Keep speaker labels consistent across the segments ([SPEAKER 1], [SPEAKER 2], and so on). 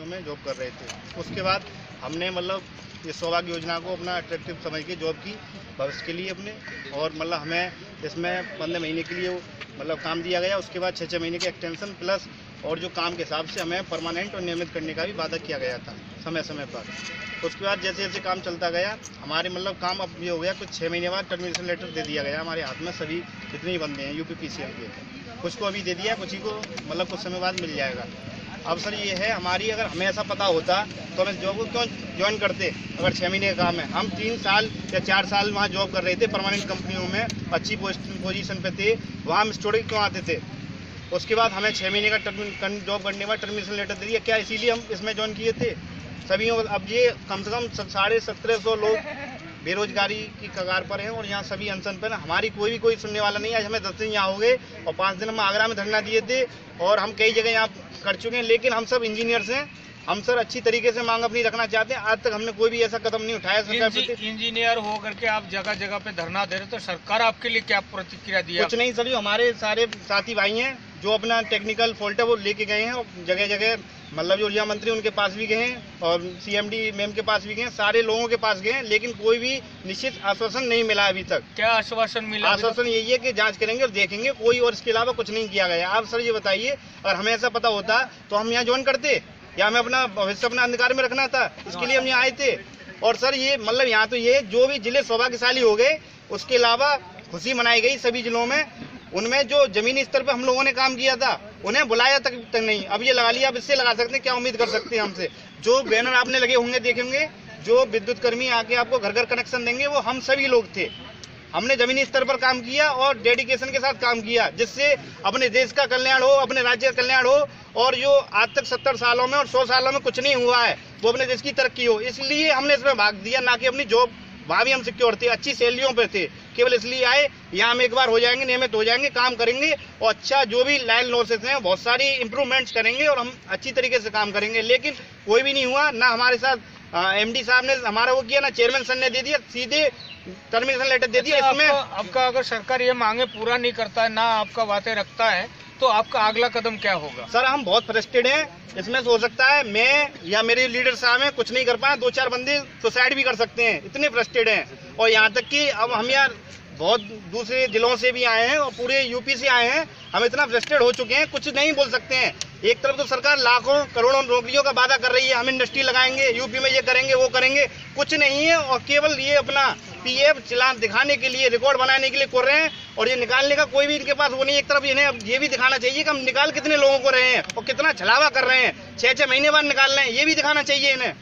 [SPEAKER 1] कंपनियों में जॉब कर रहे थे। उसके बाद हमने मतलब ये सौभाग्य योजना को अपना अट्रैक्टिव समझ के जॉब की, भविष्य के लिए अपने, और मतलब हमें इसमें पंद्रह महीने के लिए मतलब काम दिया गया, उसके बाद छः छः महीने के एक्सटेंशन प्लस और जो काम के हिसाब से हमें परमानेंट और नियमित करने का भी वादा किया गया था समय समय पर। उसके बाद जैसे जैसे काम चलता गया, हमारे मतलब काम अब ये हो गया, कुछ छः महीने बाद टर्मिनेशन लेटर दे दिया गया, हमारे हाथ में सभी जितने ही बंदे हैं यूपी पी के कुछ को अभी दे दिया कुछ ही को मतलब कुछ समय बाद मिल जाएगा। अब सर ये है, हमारी अगर हमें ऐसा पता होता तो हमें जॉब को क्यों ज्वाइन करते, अगर छः महीने का काम है। हम तीन साल या चार साल वहाँ जॉब कर रहे थे परमानेंट कंपनियों में, अच्छी पोजीशन पे थे, वहाँ हम स्टूडेंट क्यों आते थे? उसके बाद हमें छः महीने का टर्म जॉब करने के बाद टर्मिनेशन लेटर दे दिया, क्या इसीलिए हम इसमें ज्वाइन किए थे? सभी अब ये कम से कम साढ़े सत्रह सौ लोग बेरोजगारी की कगार पर हैं और यहाँ सभी अनशन पर हमारी कोई भी कोई सुनने वाला नहीं आज हमें दस दिन यहाँ हो गए और पाँच दिन हम आगरा में धरना दिए थे और हम कई जगह यहाँ कर चुके हैं लेकिन हम सब इंजीनियर्स हैं। हम सर अच्छी तरीके से मांग अपनी रखना चाहते हैं। आज तक हमने कोई भी ऐसा कदम नहीं उठाया
[SPEAKER 2] सरकार इंजीनियर हो करके आप जगह जगह पे धरना दे रहे तो सरकार आपके लिए क्या प्रतिक्रिया दिया
[SPEAKER 1] कुछ नहीं सर हमारे सारे साथी भाई हैं जो अपना टेक्निकल फॉल्ट है वो लेके गए हैं और जगह जगह मतलब जो ऊर्जा मंत्री उनके पास भी गए हैं और सीएमडी मैम के पास भी गए हैं सारे लोगों के पास गए हैं लेकिन कोई भी निश्चित आश्वासन नहीं मिला अभी तक।
[SPEAKER 2] क्या आश्वासन मिला
[SPEAKER 1] आश्वासन यही है कि जाँच करेंगे और देखेंगे कोई और इसके अलावा कुछ नहीं किया गया आप सर ये बताइए अगर हमें ऐसा पता होता तो हम यहाँ ज्वाइन करते। या हमें अपना भविष्य अपना अंधकार में रखना था इसके लिए हम यहाँ आए थे। और सर ये मतलब यहाँ तो ये जो भी ज़िले सौभाग्यशाली हो गए उसके अलावा खुशी मनाई गई सभी जिलों में। उनमें जो जमीनी स्तर पर हम लोगों ने काम किया था उन्हें बुलाया तक, तक नहीं। अब ये लगा लिया अब इससे लगा सकते हैं क्या उम्मीद कर सकते हैं हमसे? जो बैनर आपने लगे होंगे देखेंगे। जो विद्युत कर्मी आके आपको घर घर कनेक्शन देंगे वो हम सभी लोग थे। हमने जमीनी स्तर पर काम किया और डेडिकेशन के साथ काम किया, जिससे अपने देश का कल्याण हो, अपने राज्य का कल्याण हो, और जो आज तक सत्तर सालों में और सौ सालों में कुछ नहीं हुआ है, वो अपने देश की तरक्की हो। इसलिए हमने इसमें भाग दिया, ना कि अपनी जॉब वहाँ भी हम सिक्योर थे, अच्छी सैलरियों पे थे। केवल इसलिए आए, यहाँ हम एक बार हो जाएँगे, नियमित हो जाएँगे, काम करेंगे, और अच्छा जो भी लाइन लॉसेस हैं, बहुत सारी इंप्रूवमेंट्स करेंगे, और हम अच्छी तरीके से काम करेंगे। लेकिन कोई भी नहीं हुआ, ना हमारे साथ एमडी साहब ने हमारा वो किया ना चेयरमैन सर ने दे दिया सीधे टर्मिनेशन लेटर दे दिया
[SPEAKER 2] अच्छा, इसमें। आपका अगर सरकार ये मांगे पूरा नहीं करता है ना आपका बातें रखता है तो आपका अगला कदम क्या होगा?
[SPEAKER 1] सर हम बहुत फ्रस्ट्रेड हैं। इसमें हो सकता है मैं या मेरे लीडर साहब हैं कुछ नहीं कर पाए दो चार बंदे सुसाइड भी कर सकते हैं। इतने फ्रस्ट्रेड हैं। और यहाँ तक कि अब हम यार बहुत दूसरे जिलों से भी आए हैं और पूरे यूपी से आए हैं। हम इतना फ्रस्ट्रेड हो चुके हैं कुछ नहीं बोल सकते हैं। एक तरफ़ तो सरकार लाखों करोड़ों नौकरियों का वादा कर रही है हम इंडस्ट्री लगाएँगे यूपी में ये करेंगे वो करेंगे। कुछ नहीं है और केवल ये अपना पीएफ चलान दिखाने के लिए रिकॉर्ड बनाने के लिए कर रहे हैं और ये निकालने का कोई भी इनके पास वो नहीं एक तरफ़ इन्हें ये भी दिखाना चाहिए कि हम निकाल कितने लोगों को रहे हैं और कितना छलावा कर रहे हैं। छह छह महीने बाद निकाल रहे हैं ये भी दिखाना चाहिए इन्हें।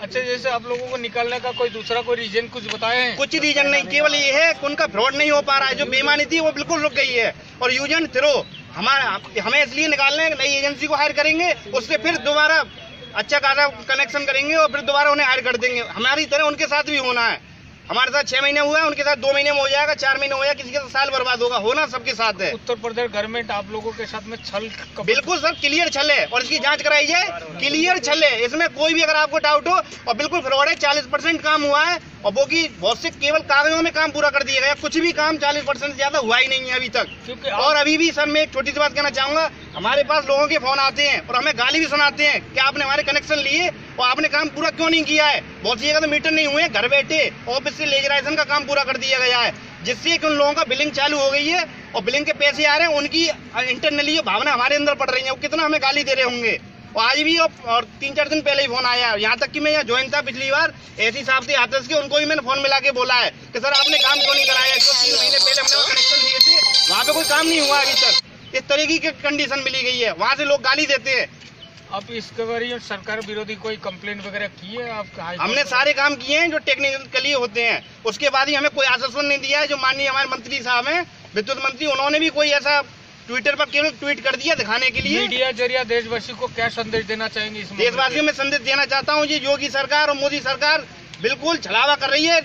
[SPEAKER 2] अच्छा जैसे आप लोगों को निकालने का कोई दूसरा कोई रीजन कुछ बताए हैं?
[SPEAKER 1] कुछ रीजन नहीं केवल ये है कि उनका फ्रॉड नहीं हो पा रहा है। जो बेमानी थी वो बिल्कुल रुक गई है। और यूजन थ्रो हमारा हमें इसलिए निकालने नई एजेंसी को हायर करेंगे उससे फिर दोबारा अच्छा खासा कनेक्शन करेंगे और फिर दोबारा उन्हें हायर कर देंगे। हमारी तरह उनके साथ भी होना है। हमारे साथ छह महीने हुआ है उनके साथ दो महीने में हो जाएगा चार महीने हो जाएगा किसी के साथ साल बर्बाद होगा। होना सबके साथ है।
[SPEAKER 2] उत्तर प्रदेश गवर्नमेंट आप लोगों के साथ में छल
[SPEAKER 1] बिल्कुल सर क्लियर छल है और इसकी जाँच कराई जाए। क्लियर छल है। इसमें कोई भी अगर आपको डाउट हो और बिल्कुल फ्रॉड है चालीस परसेंट काम हुआ है और वो की बहुत से केवल कागजों में काम पूरा कर दिया गया कुछ भी काम चालीस परसेंट ज़्यादा हुआ ही नहीं है अभी तक। और अभी भी सर मैं एक छोटी सी बात कहना चाहूँगा हमारे पास लोगों के फ़ोन आते हैं और हमें गाली भी सुनाते हैं कि आपने हमारे कनेक्शन लिए और आपने काम पूरा क्यों नहीं किया है? बहुत सी जगह तो मीटर नहीं हुए घर बैठे ऑफ़िस से लेजराइजेशन का काम पूरा कर दिया गया है जिससे कि उन लोगों का बिलिंग चालू हो गई है और बिलिंग के पैसे आ रहे हैं उनकी इंटरनली भावना हमारे अंदर पड़ रही है वो कितना हमें गाली दे रहे होंगे? और आज भी और तीन चार दिन पहले ही फ़ोन आया है। यहाँ तक कि मैं यहाँ ज्वाइन था पिछली बार ऐसी साहब थी हाथस के उनको भी मैंने फ़ोन मिला के बोला है कि सर आपने काम क्यों नहीं कराया? जो तीन महीने पहले हमने कनेक्शन दिए थे वहाँ पे कोई काम नहीं हुआ अभी तक। इस तरीके की कंडीशन मिली गई है। वहाँ से लोग गाली देते हैं।
[SPEAKER 2] अब इसके बारे में सरकार विरोधी कोई कंप्लेन वगैरह की है? आप
[SPEAKER 1] हमने सारे काम किए हैं जो टेक्निकली होते हैं। उसके बाद ही हमें कोई आश्वासन नहीं दिया है जो माननीय हमारे मंत्री साहब हैं विद्युत मंत्री उन्होंने भी कोई ऐसा ट्विटर पर केवल ट्वीट कर दिया दिखाने के लिए।
[SPEAKER 2] मीडिया ज़रिया देशवासी को क्या संदेश देना चाहेंगे इस
[SPEAKER 1] देशवासियों में? संदेश देना चाहता हूँ ये योगी सरकार और मोदी सरकार बिल्कुल छलावा कर रही है।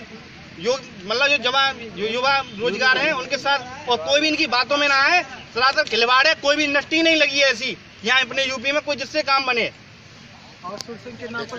[SPEAKER 1] जो मतलब जो जवान जो युवा रोज़गार है उनके साथ और कोई भी इनकी बातों में ना आए। सरासर खिलवाड़ है कोई भी इंडस्ट्री नहीं लगी है ऐसी। यहाँ अपने यूपी में कोई जिससे काम बने। आउटसोर्सिंग के नाम पर